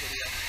video.